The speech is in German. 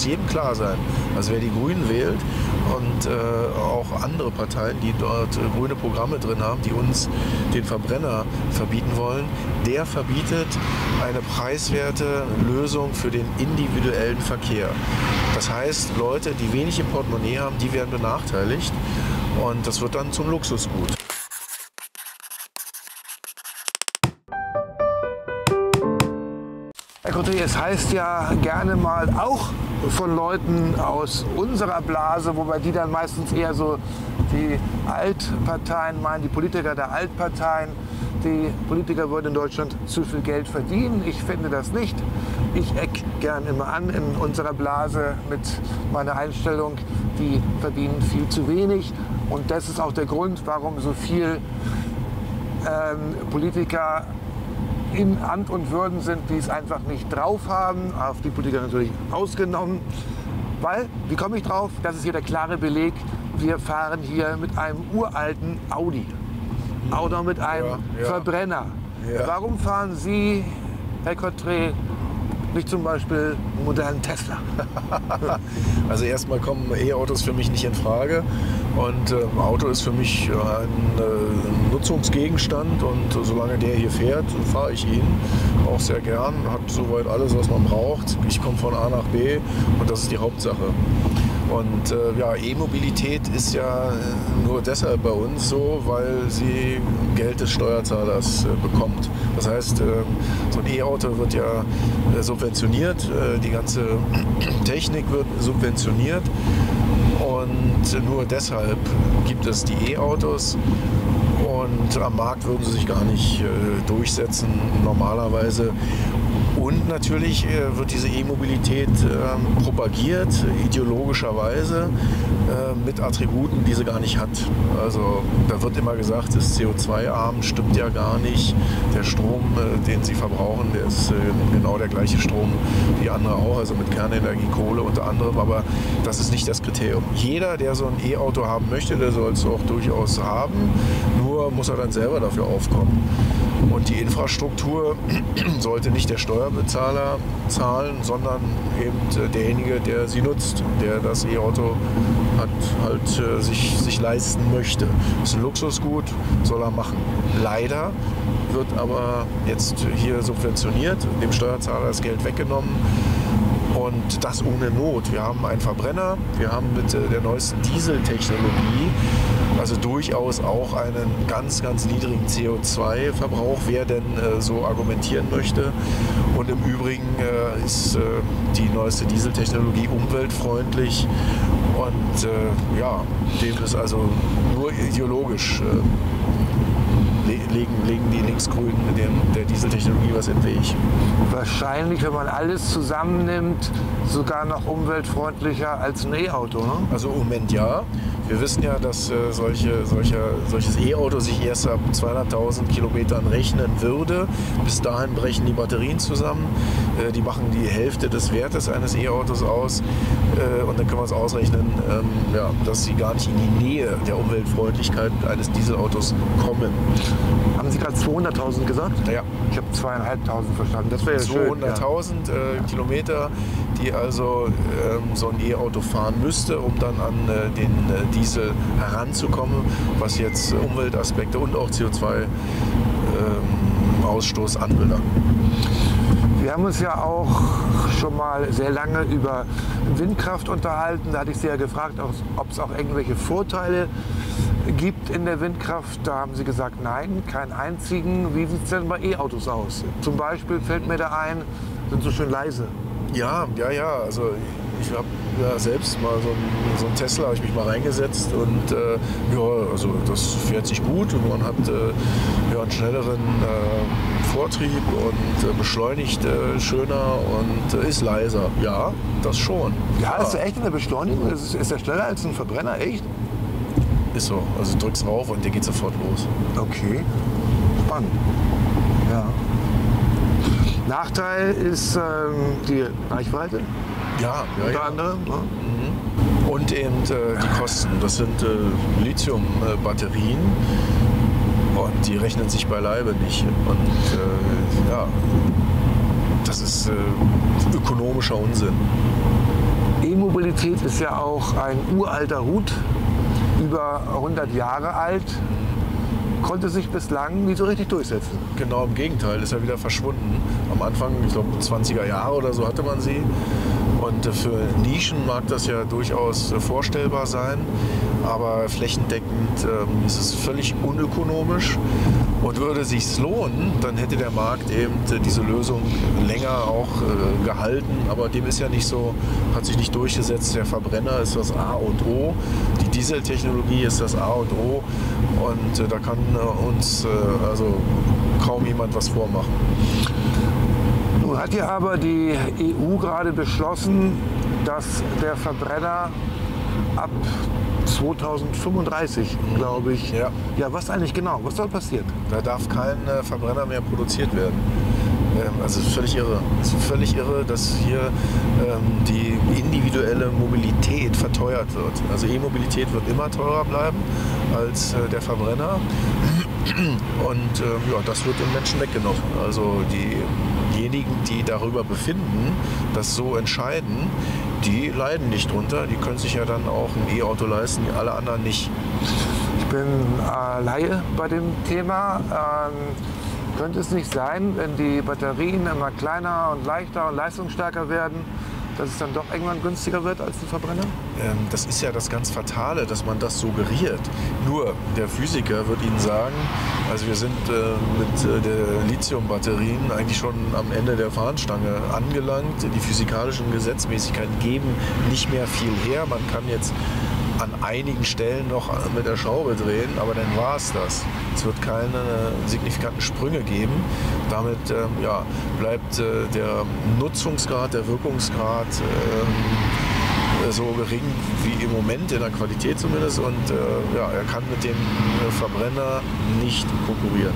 muss jedem klar sein. Also wer die Grünen wählt und äh, auch andere Parteien, die dort grüne Programme drin haben, die uns den Verbrenner verbieten wollen, der verbietet eine preiswerte Lösung für den individuellen Verkehr. Das heißt, Leute, die wenig im Portemonnaie haben, die werden benachteiligt und das wird dann zum Luxusgut. Herr Couturier, es heißt ja gerne mal auch von Leuten aus unserer Blase, wobei die dann meistens eher so die Altparteien meinen, die Politiker der Altparteien, die Politiker würden in Deutschland zu viel Geld verdienen. Ich finde das nicht. Ich eck gern immer an in unserer Blase mit meiner Einstellung, die verdienen viel zu wenig. Und das ist auch der Grund, warum so viel ähm, Politiker in Amt und Würden sind, die es einfach nicht drauf haben. Auf die Politiker natürlich ausgenommen. Weil, wie komme ich drauf? Das ist hier der klare Beleg. Wir fahren hier mit einem uralten Audi. Oder mit einem Ja, ja. Verbrenner. Ja. Warum fahren Sie, Herr Cottret, nicht zum Beispiel einen modernen Tesla? Also erstmal kommen E-Autos für mich nicht in Frage. Und ähm, Auto ist für mich äh, ein äh, Nutzungsgegenstand und solange der hier fährt, fahre ich ihn auch sehr gern. Hat soweit alles, was man braucht. Ich komme von A nach B und das ist die Hauptsache. Und äh, ja, E-Mobilität ist ja nur deshalb bei uns so, weil sie Geld des Steuerzahlers äh, bekommt. Das heißt, äh, so ein E-Auto wird ja äh, subventioniert, äh, die ganze Technik wird subventioniert. Und nur deshalb gibt es die E-Autos. Und am Markt würden sie sich gar nicht äh, durchsetzen normalerweise. Und natürlich äh, wird diese E-Mobilität ähm, propagiert, ideologischerweise, äh, mit Attributen, die sie gar nicht hat. Also da wird immer gesagt, es ist CO2-arm, stimmt ja gar nicht. Der Strom, äh, den sie verbrauchen, der ist genau der gleiche Strom wie andere auch, also mit Kernenergie, Kohle unter anderem. Aber das ist nicht das Kriterium. Jeder, der so ein E-Auto haben möchte, der soll es auch durchaus haben. Nur muss er dann selber dafür aufkommen. Und die Infrastruktur sollte nicht der Steuerbezahler zahlen, sondern eben derjenige, der sie nutzt, der das E-Auto halt äh, sich, sich leisten möchte. Das ist ein Luxusgut, soll er machen. Leider wird aber jetzt hier subventioniert, dem Steuerzahler das Geld weggenommen. Und das ohne Not. Wir haben einen Verbrenner, wir haben mit äh, der neuesten Dieseltechnologie also durchaus auch einen ganz, ganz niedrigen CO2-Verbrauch, wer denn äh, so argumentieren möchte. Und im Übrigen äh, ist äh, die neueste Dieseltechnologie umweltfreundlich und äh, ja, dem ist also nur ideologisch. Äh, le- legen, legen die Linksgrünen dem, der Dieseltechnologie was im Weg. Wahrscheinlich, wenn man alles zusammennimmt, sogar noch umweltfreundlicher als ein E-Auto. Ne? Also im Moment ja. Wir wissen ja, dass äh, solche, solcher, solches E-Auto sich erst ab 200.000 Kilometern rechnen würde. Bis dahin brechen die Batterien zusammen. Äh, die machen die Hälfte des Wertes eines E-Autos aus. Äh, und dann können wir uns ausrechnen, ähm, ja, dass sie gar nicht in die Nähe der Umweltfreundlichkeit eines Dieselautos kommen. Haben Sie gerade 200.000 gesagt? Naja, Ich habe 2.500 verstanden. Das wäre ja schön. 200.000 äh, Kilometer, die also ähm, so ein E-Auto fahren müsste, um dann an äh, den äh, Diesel heranzukommen, was jetzt Umweltaspekte und auch CO2-Ausstoß anbelangt. Wir haben uns ja auch schon mal sehr lange über Windkraft unterhalten. Da hatte ich Sie ja gefragt, ob es auch irgendwelche Vorteile gibt in der Windkraft. Da haben Sie gesagt, nein, keinen einzigen. Wie sieht es denn bei E-Autos aus? Zum Beispiel fällt mir da ein, sind so schön leise. Ja, ja, ja. Also ich habe ja selbst mal so ein, so ein Tesla, habe ich mich mal reingesetzt und äh, ja, also das fährt sich gut und man hat äh, ja, einen schnelleren äh, Vortrieb und äh, beschleunigt äh, schöner und äh, ist leiser. Ja, das schon. Ja, ist er echt in der Beschleunigung? Ist, ist er schneller als ein Verbrenner? Echt? Ist so. Also drückst rauf und der geht sofort los. Okay, spannend. Ja. Nachteil ist ähm, die Reichweite, Ja, ja, unter ja. anderem. Ne? Und eben äh, die Kosten. Das sind äh, Lithium-Batterien und die rechnen sich beileibe nicht. Und äh, ja, das ist äh, ökonomischer Unsinn. E-Mobilität ist ja auch ein uralter Hut, über 100 Jahre alt, konnte sich bislang nie so richtig durchsetzen. Genau im Gegenteil, ist ja wieder verschwunden. Am Anfang, ich glaube 20er Jahre oder so hatte man sie. Und für Nischen mag das ja durchaus vorstellbar sein, aber flächendeckend ähm, ist es völlig unökonomisch. Und würde sich lohnen, dann hätte der Markt eben diese Lösung länger auch äh, gehalten. Aber dem ist ja nicht so, hat sich nicht durchgesetzt. Der Verbrenner ist das A und O. Die Dieseltechnologie ist das A und O. Und äh, da kann äh, uns äh, also kaum jemand was vormachen. Nun hat ja aber die EU gerade beschlossen, dass der Verbrenner ab 2035, glaube ich. Ja. ja, was eigentlich genau? Was soll passieren? Da darf kein äh, Verbrenner mehr produziert werden. Ähm, also es ist völlig irre. Es ist völlig irre, dass hier ähm, die individuelle Mobilität verteuert wird. Also E-Mobilität wird immer teurer bleiben als äh, der Verbrenner. Und ähm, ja, das wird den Menschen weggenommen. Also diejenigen, die darüber befinden, das so entscheiden, die leiden nicht drunter. Die können sich ja dann auch ein E-Auto leisten, alle anderen nicht. Ich bin äh, Laie bei dem Thema. Ähm, könnte es nicht sein, wenn die Batterien immer kleiner und leichter und leistungsstärker werden, dass es dann doch irgendwann günstiger wird als die Verbrenner? Ähm, das ist ja das ganz Fatale, dass man das suggeriert. Nur der Physiker wird Ihnen sagen, also wir sind äh, mit äh, der Lithiumbatterien eigentlich schon am Ende der Fahnenstange angelangt. Die physikalischen Gesetzmäßigkeiten geben nicht mehr viel her. Man kann jetzt an einigen Stellen noch mit der Schraube drehen, aber dann war es das. Es wird keine signifikanten Sprünge geben. Damit ähm, ja, bleibt äh, der Nutzungsgrad, der Wirkungsgrad ähm, so gering wie im Moment in der Qualität zumindest und äh, ja, er kann mit dem Verbrenner nicht konkurrieren.